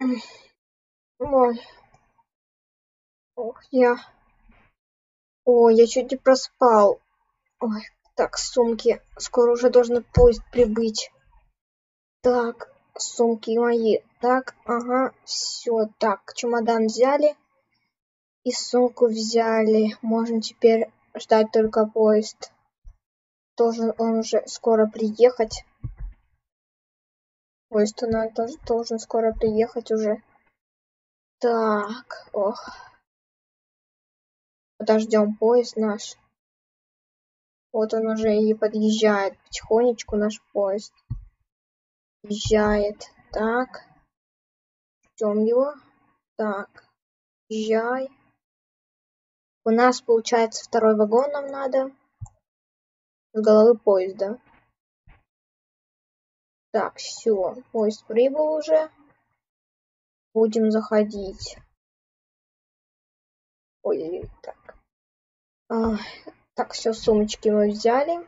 Ой. Ох, я... Ой, я чуть не проспал. Ой, так, сумки. Скоро уже должен поезд прибыть. Так, сумки мои. Так, ага, все. Так, чемодан взяли. И сумку взяли. Можем теперь ждать только поезд. Должен он уже скоро приехать. Поезд у нас тоже должен скоро приехать уже. Так, ох. Подождем поезд наш. Вот он уже и подъезжает потихонечку наш поезд. Езжает. Так. Ждем его. Так. Езжай. У нас получается второй вагон нам надо. С головы поезда. Так, все. Поезд прибыл уже. Будем заходить. Ой, так. А, так, все, сумочки мы взяли.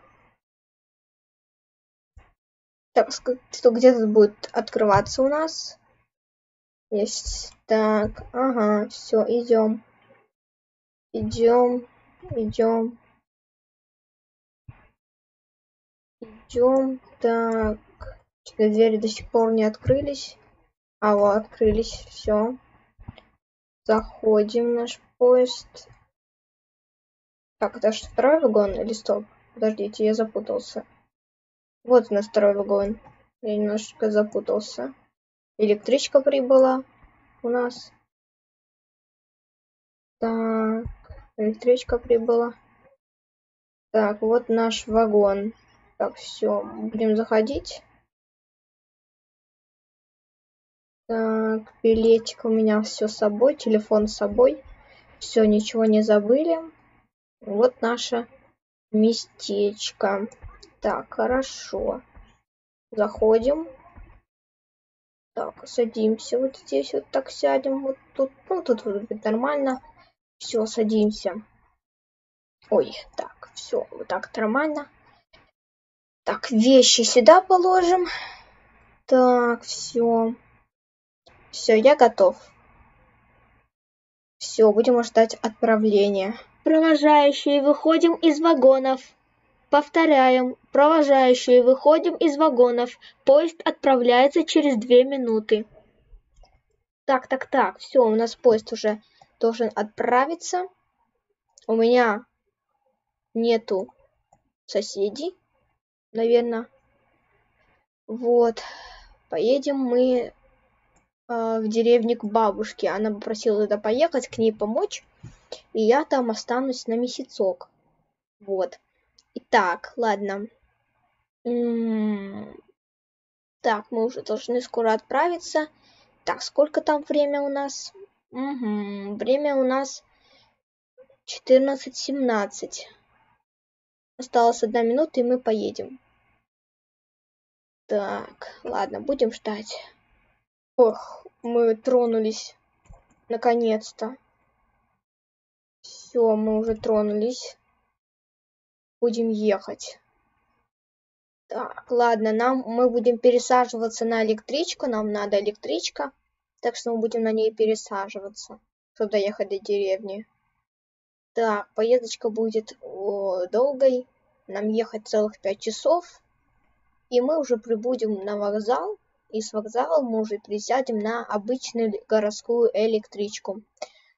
Так, что где тут будет открываться у нас? Есть. Так, ага, все, идем. Идем, идем. Идем. Так. Двери до сих пор не открылись. А вот, открылись. Все. Заходим в наш поезд. Так, это что, второй вагон или стоп? Подождите, я запутался. Вот у нас второй вагон. Я немножечко запутался. Электричка прибыла у нас. Так, электричка прибыла. Так, вот наш вагон. Так, все, будем заходить. Так, билетик у меня все с собой, телефон с собой. Все, ничего не забыли. Вот наше местечко. Так, хорошо. Заходим. Так, садимся вот здесь, вот так сядем. Вот тут, ну тут будет нормально. Все, садимся. Ой, так, все, вот так нормально. Так, вещи сюда положим. Так, все. Все, я готов. Все, будем ждать отправления. Провожающие, выходим из вагонов. Повторяем, провожающие, выходим из вагонов. Поезд отправляется через две минуты. Так, так, так, все, у нас поезд уже должен отправиться. У меня нету соседей, наверное. Вот, поедем мы э, в деревню к бабушке. Она попросила туда поехать, к ней помочь. И я там останусь на месяцок. Вот. Итак, ладно. М-м-м. Так, мы уже должны скоро отправиться. Так, сколько там время у нас? Угу. Время у нас 14.17. Осталась одна минута, и мы поедем. Так, ладно, будем ждать. Ох, мы тронулись. Наконец-то. Все, мы уже тронулись. Будем ехать. Так, ладно, нам мы будем пересаживаться на электричку. Нам надо электричка. Так что мы будем на ней пересаживаться, чтобы доехать до деревни. Так, поездочка будет о, долгой. Нам ехать целых пять часов. И мы уже прибудем на вокзал и с вокзала мы уже пересядем на обычную городскую электричку.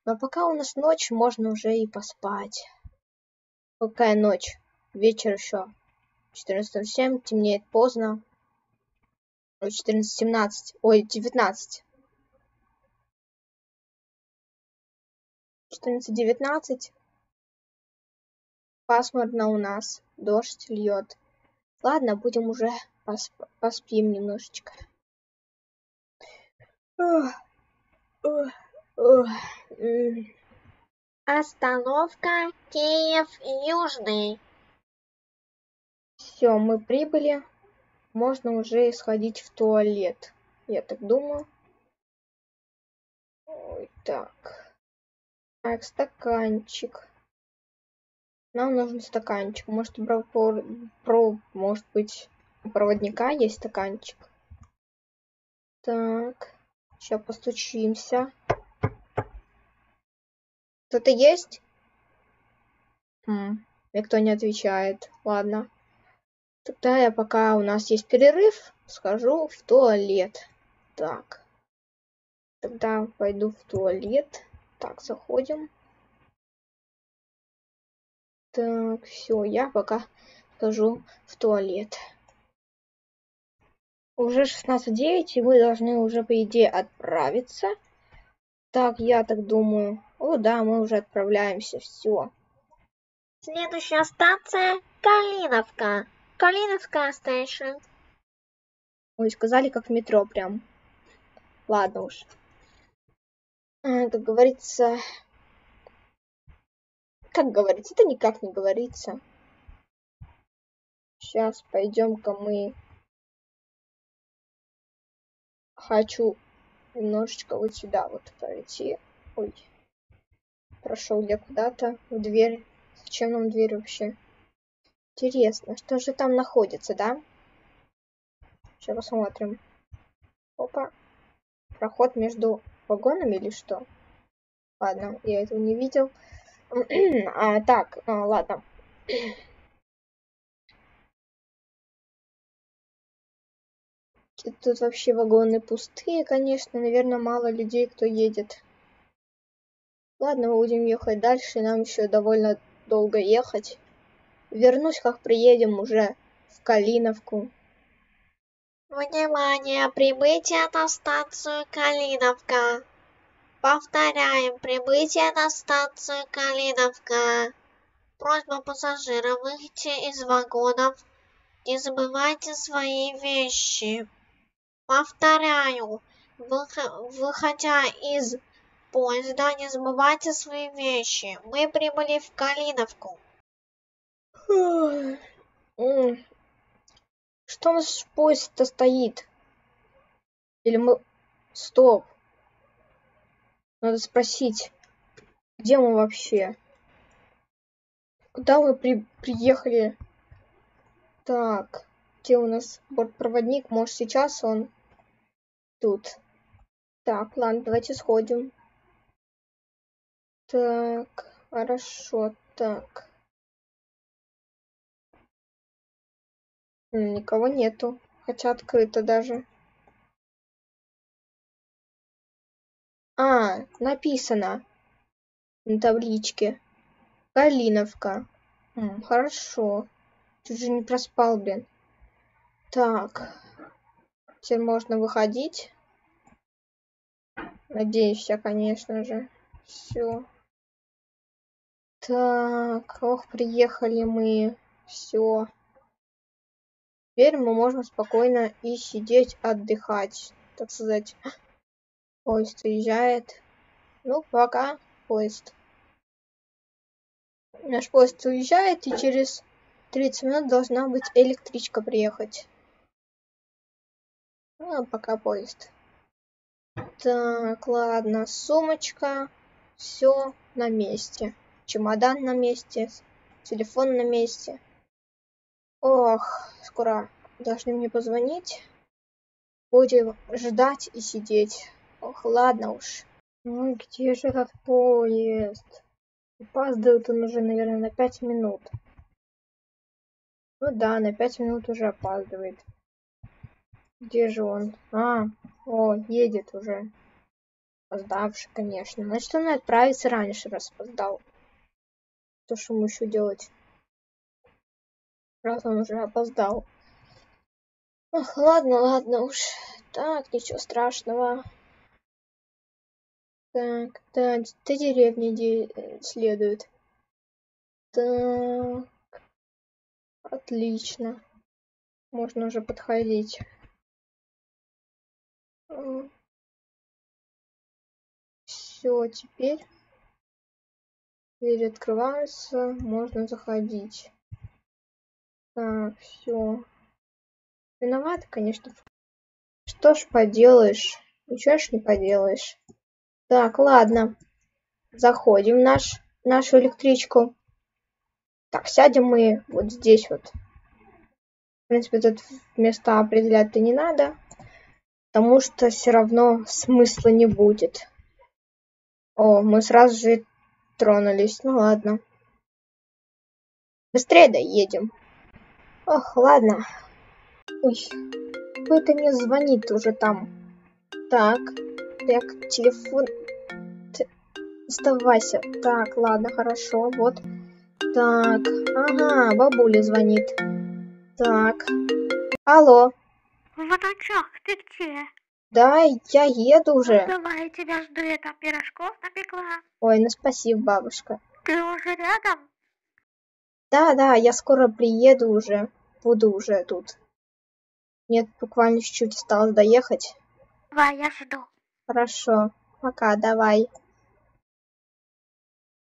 Но пока у нас ночь, можно уже и поспать. Какая ночь? Вечер еще. 14.07, темнеет поздно. Ой, 14.17. Ой, 19. 14.19. Пасмурно у нас. Дождь льет. Ладно, будем уже посп поспим немножечко. Остановка Киев Южный. Все, мы прибыли. Можно уже сходить в туалет. Я так думаю. Ой, так. Так, стаканчик. Нам нужен стаканчик. Может, про, про, может быть, у проводника есть стаканчик. Так. Сейчас постучимся. Кто-то есть? Хм, никто не отвечает. Ладно. Тогда я пока у нас есть перерыв, схожу в туалет. Так. Тогда пойду в туалет. Так, заходим. Так, все, я пока схожу в туалет. Уже 16.09, и мы должны уже, по идее, отправиться. Так, я так думаю. О, да, мы уже отправляемся, все. Следующая станция Калиновка. Калиновская стейшн. Ой, сказали, как в метро прям. Ладно уж. А, как говорится... Как говорится, это никак не говорится. Сейчас пойдем-ка мы... Хочу немножечко вот сюда вот пройти. Ой. Прошел я куда-то в дверь. Зачем нам дверь вообще? Интересно, что же там находится, да? Сейчас посмотрим. Опа. Проход между вагонами или что? Ладно, я этого не видел. а, так, а, ладно. Тут вообще вагоны пустые, конечно. Наверное, мало людей, кто едет. Ладно, мы будем ехать дальше. Нам еще довольно долго ехать. Вернусь, как приедем уже в Калиновку. Внимание, прибытие на станцию Калиновка. Повторяем, прибытие на станцию Калиновка. Просьба пассажирам выйти из вагонов. Не забывайте свои вещи. Повторяю, выходя из поезда, не забывайте свои вещи. Мы прибыли в Калиновку. Что у нас поезд-то стоит? Или мы... Стоп. Надо спросить, где мы вообще? Куда мы при... приехали? Так, где у нас бортпроводник? Может сейчас он тут? Так, ладно, давайте сходим. Так, хорошо, так. Никого нету, хотя открыто даже. А, написано на табличке. Калиновка. М, хорошо. Чуть же не проспал, блин. Так. Теперь можно выходить. Надеюсь, я, конечно же. Все. Так, ох, приехали мы. Все. Теперь мы можем спокойно и сидеть, отдыхать, так сказать. Поезд уезжает. Ну, пока поезд. Наш поезд уезжает, и через 30 минут должна быть электричка приехать. Ну, а пока поезд. Так, ладно, сумочка. Все на месте. Чемодан на месте. Телефон на месте. Ох, скоро должны мне позвонить. Будем ждать и сидеть. Ох, ладно уж. Ну где же этот поезд? Опаздывает он уже, наверное, на пять минут. Ну да, на пять минут уже опаздывает. Где же он? А, о, едет уже. Опоздавший, конечно. Значит, он и отправится раньше, раз опоздал. То, что ему еще делать? раз он уже опоздал. Ах, ладно, ладно уж. Так, ничего страшного. Так, да, до деревни де следует. Так. Отлично. Можно уже подходить. Все, теперь двери открываются, можно заходить. Так, все. Виноват, конечно. Что ж поделаешь? Ничего ж не поделаешь. Так, ладно. Заходим в наш, нашу электричку. Так, сядем мы вот здесь вот. В принципе, тут места определять-то не надо. Потому что все равно смысла не будет. О, мы сразу же тронулись. Ну ладно. Быстрее доедем. Ох, ладно. Ой, кто-то мне звонит уже там. Так, так, телефон... Оставайся. Так, ладно, хорошо, вот. Так, ага, бабуля звонит. Так, алло. Внучок, ты где? Да, я еду уже. Давай, я тебя жду, я там пирожков напекла. Ой, ну спасибо, бабушка. Ты уже рядом? Да, да, я скоро приеду уже. Буду уже тут. Нет, буквально чуть-чуть осталось доехать. Давай, я жду. Хорошо. Пока, давай.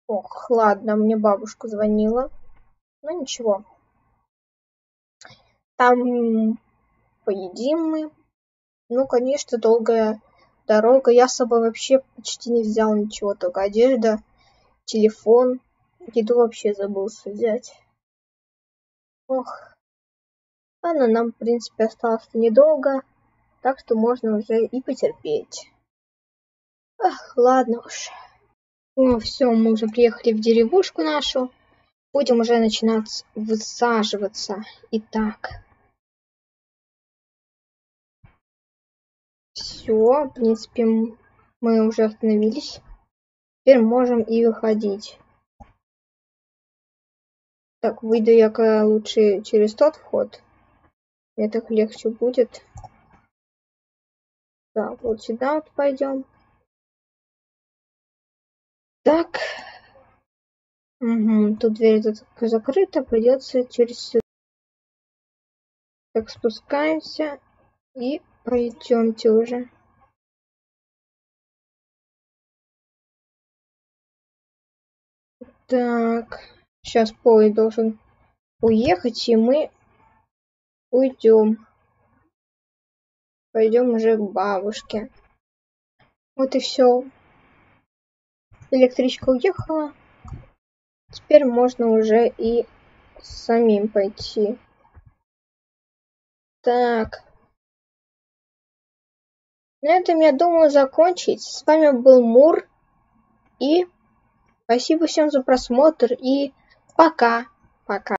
Ох, ладно, мне бабушка звонила. Ну ничего. Там поедим мы. Ну, конечно, долгая дорога. Я с собой вообще почти не взял ничего, только одежда, телефон. Еду вообще забылся взять. Ох. Ладно, нам, в принципе, осталось недолго, так что можно уже и потерпеть. Ах, ладно уж. Ну, все, мы уже приехали в деревушку нашу. Будем уже начинать высаживаться. Итак. Все, в принципе, мы уже остановились. Теперь можем и выходить. Так, выйду я лучше через тот вход. Мне так легче будет. Так, вот сюда вот пойдем. Так. Угу, тут дверь закрыта, придется через сюда. Так, спускаемся и пойдемте уже. Так, сейчас поезд должен уехать, и мы уйдем. Пойдем уже к бабушке. Вот и все. Электричка уехала. Теперь можно уже и самим пойти. Так. На этом я думаю закончить. С вами был Мур. И спасибо всем за просмотр. И пока. Пока.